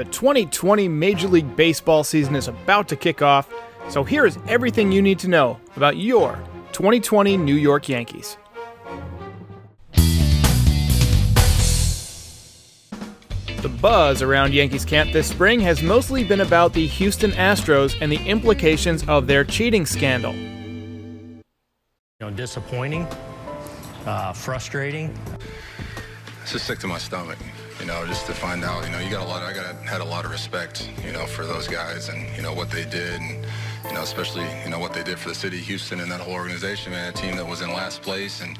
The 2020 Major League Baseball season is about to kick off, so here is everything you need to know about your 2020 New York Yankees. The buzz around Yankees camp this spring has mostly been about the Houston Astros and the implications of their cheating scandal. You know, disappointing, uh, frustrating. It's just sick to my stomach, you know, just to find out, you know, you got a lot, I got had a lot of respect, you know, for those guys and, you know, what they did and, you know, especially, you know, what they did for the city of Houston and that whole organization, man, a team that was in last place and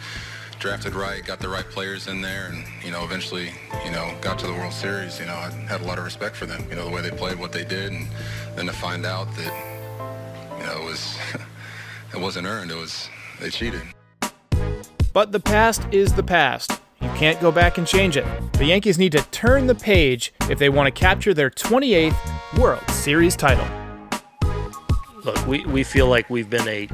drafted right, got the right players in there, and you know, eventually, you know, got to the World Series. You know, I had a lot of respect for them. You know, the way they played, what they did, and then to find out that, you know, it was, it wasn't earned. It was they cheated. But the past is the past. You can't go back and change it. The Yankees need to turn the page if they want to capture their 28th World Series title. Look, we, we feel like we've been a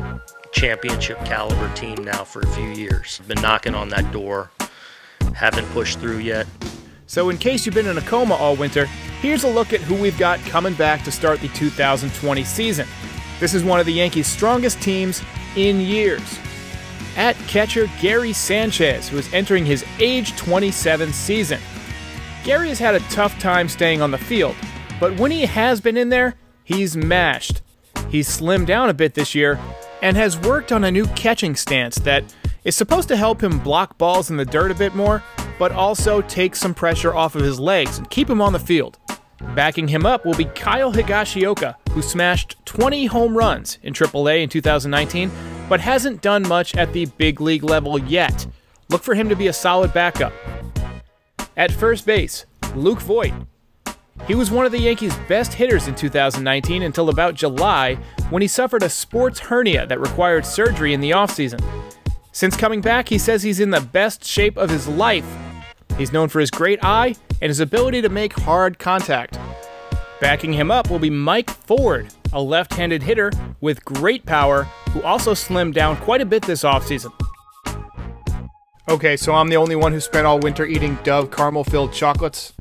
championship caliber team now for a few years. Been knocking on that door, haven't pushed through yet. So, in case you've been in a coma all winter, here's a look at who we've got coming back to start the 2020 season. This is one of the Yankees' strongest teams in years. At catcher Gary Sanchez, who is entering his age 27 season. Gary has had a tough time staying on the field, but when he has been in there, he's mashed. He's slimmed down a bit this year, and has worked on a new catching stance that is supposed to help him block balls in the dirt a bit more, but also take some pressure off of his legs and keep him on the field. Backing him up will be Kyle Higashioka, who smashed 20 home runs in AAA in 2019, but hasn't done much at the big league level yet. Look for him to be a solid backup. At first base, Luke Voit, he was one of the Yankees' best hitters in 2019 until about July when he suffered a sports hernia that required surgery in the offseason. Since coming back, he says he's in the best shape of his life. He's known for his great eye and his ability to make hard contact. Backing him up will be Mike Ford, a left handed hitter with great power who also slimmed down quite a bit this offseason. Okay, so I'm the only one who spent all winter eating Dove caramel filled chocolates?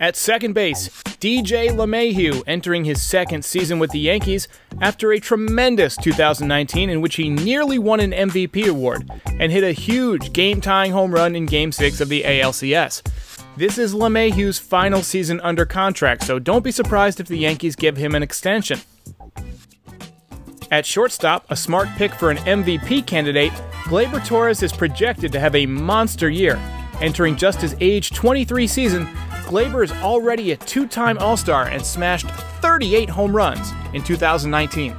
At second base, DJ LeMahieu entering his second season with the Yankees after a tremendous 2019 in which he nearly won an MVP award and hit a huge game tying home run in Game 6 of the ALCS. This is LeMahieu's final season under contract, so don't be surprised if the Yankees give him an extension. At shortstop, a smart pick for an MVP candidate, Gleyber Torres is projected to have a monster year. Entering just his age 23 season, Gleyber is already a two time All Star and smashed 38 home runs in 2019.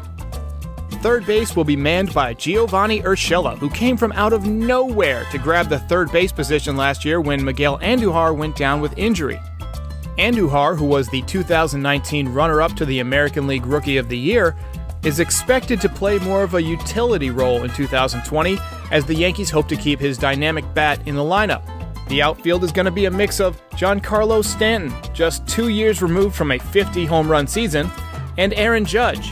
Third base will be manned by Giovanny Urshela, who came from out of nowhere to grab the third base position last year when Miguel Andujar went down with injury. Andujar, who was the 2019 runner up to the American League Rookie of the Year, is expected to play more of a utility role in 2020 as the Yankees hope to keep his dynamic bat in the lineup. The outfield is going to be a mix of Giancarlo Stanton, just two years removed from a 50 home run season, and Aaron Judge.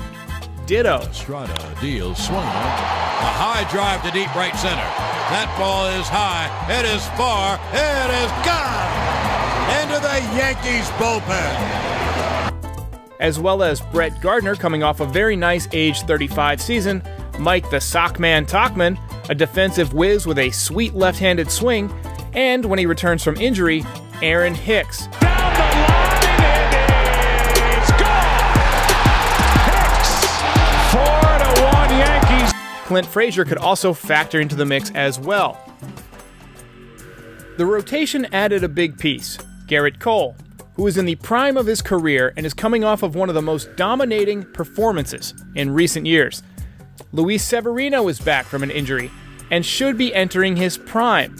Ditto. Estrada deals swing. A high drive to deep right center. That ball is high. It is far. It is gone into the Yankees bullpen. As well as Brett Gardner coming off a very nice age 35 season, Mike the Sockman Tauchman, a defensive whiz with a sweet left handed swing, and when he returns from injury, Aaron Hicks. Clint Frazier could also factor into the mix as well. The rotation added a big piece Gerrit Cole, who is in the prime of his career and is coming off of one of the most dominating performances in recent years. Luis Severino is back from an injury and should be entering his prime.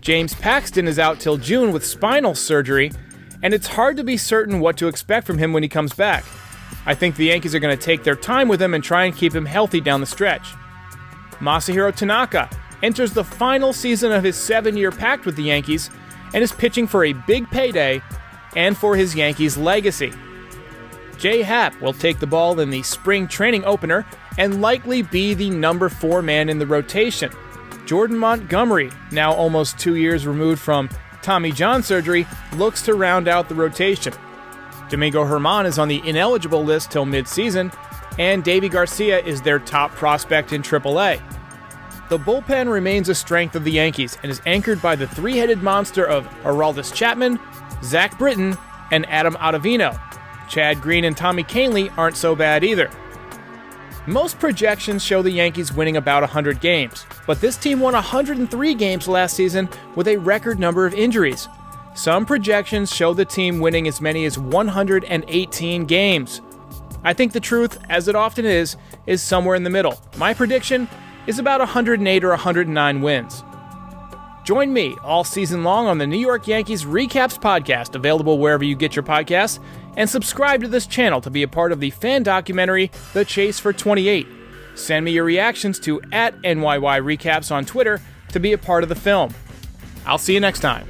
James Paxton is out till June with spinal surgery, and it's hard to be certain what to expect from him when he comes back. I think the Yankees are going to take their time with him and try and keep him healthy down the stretch. Masahiro Tanaka enters the final season of his seven year pact with the Yankees and is pitching for a big payday and for his Yankees legacy. Jay Happ will take the ball in the spring training opener and likely be the number four man in the rotation. Jordan Montgomery, now almost two years removed from Tommy John surgery, looks to round out the rotation. Domingo German is on the ineligible list till midseason, and Deivi Garcia is their top prospect in AAA. The bullpen remains a strength of the Yankees and is anchored by the three headed monster of Aroldis Chapman, Zach Britton, and Adam Ottavino. Chad Green and Tommy Kahnle aren't so bad either. Most projections show the Yankees winning about 100 games, but this team won 103 games last season with a record number of injuries. Some projections show the team winning as many as 118 games. I think the truth, as it often is, is somewhere in the middle. My prediction is about 108 or 109 wins. Join me all season long on the New York Yankees Recaps podcast, available wherever you get your podcasts, and subscribe to this channel to be a part of the fan documentary The Chase for 28. Send me your reactions to at NYY Recaps on Twitter to be a part of the film. I'll see you next time.